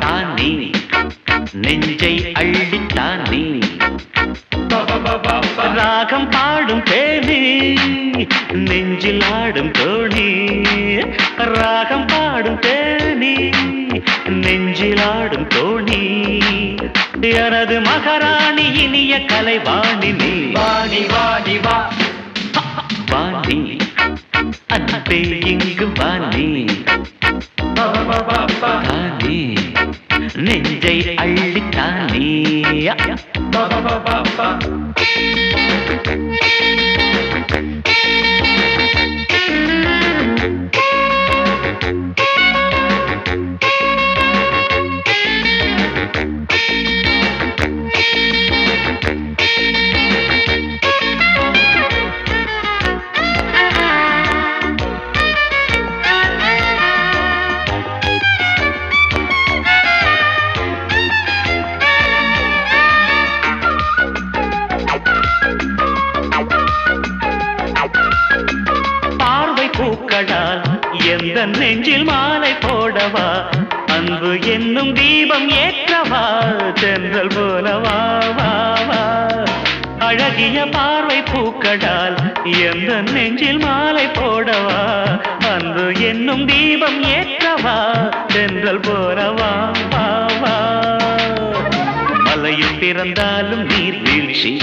தானே. நெஞ்சை அள்ளித்தானே ராகம் பாடும் தேனி நெஞ்சில் ஆடும் தோணி ராகம் பாடும் தேனி நெஞ்சில் ஆடும் தோணி எனது மகாராணி இனிய கலைவாணி நீ வாணி வாணி வா. வாணி அன்பே இங்கு வாணி. தானே. நெஞ்சை அள்ளித்தானே. பார்வை எந்த நெஞ்சில் மாலை போடவா? அன்பு என்னும் தீபம் ஏற்றவா? தென்றல் போலவா வா வா அழகிய பார்வை பூக்கடால் எந்த நெஞ்சில் மாலை போடவா? அன்பு என்னும் தீபம் ஏற்றவா? தென்றல் போறவா வா வா. மலையில் பிறந்தாலும் நீர் வீழ்ச்சி.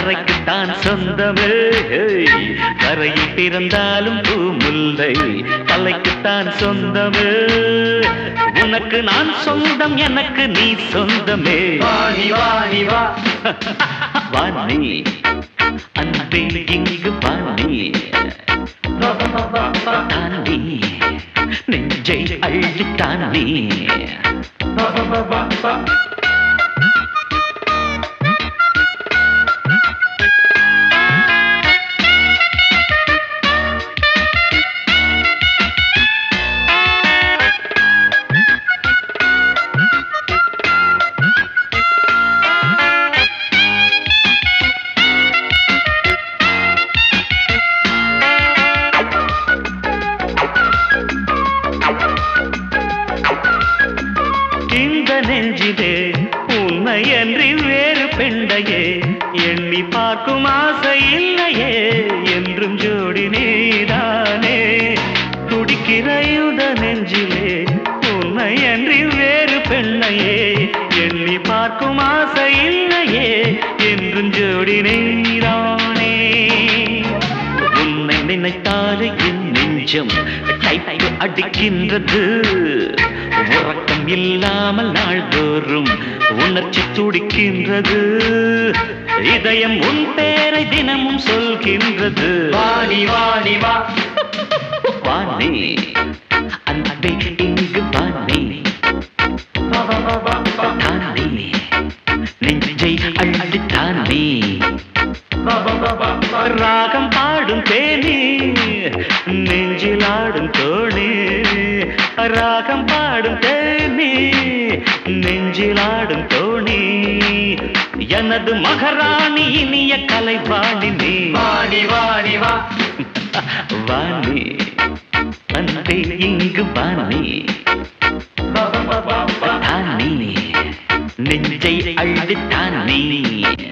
கரைக்குத்தான் சொந்தமே. கரையில் பிறந்தாலும் பூமுல்லை தலைக்குத்தான் சொந்தமே. உனக்கு நான் சொந்தம் எனக்கு நீ சொந்தமே. வாணி வாணி வா. வாணி. அன்பே இங்கு வாணி. தானே. நெஞ்சை அள்ளித்தானே இந்த நெஞ்சிலே உன்னை அன்றி வேறு பெண்டையே எண்ணி பார்க்கும் ஆசை இல்லையே என்றும் ஜோடி நீதானே துடிக்கிற இந்த நெஞ்சிலே உன்னை அன்றி வேறு பெண்ணையே. எண்ணி பார்க்கும் ஆசை இல்லையே என்றும் ஜோடி நீதான் நினைத்தாலே என் நெஞ்சம் டைப்பு அடிக்கின்றது. உறக்கம் இல்லாமல் நாள்தோறும் உணர்ச்சி துடிக்கின்றது. இதயம் உன் பேரை தினமும் சொல்கின்றது. வாணி வாணி வா. வாணி. அன்பே இங்கு வாணி. தானே. நெஞ்சை அள்ளித்தானே ராகம் பாடும் தேனி நெஞ்சில் ஆடும் தோணி. ராகம் பாடும் தேனி நெஞ்சில் ஆடும் தோணி. எனது மகாராணி இனிய கலைவாணி நீ. வாணி வாணி வா. வாணி அன்பே இங்கு வாணி. நெஞ்சை அள்ளித்தானே Bye.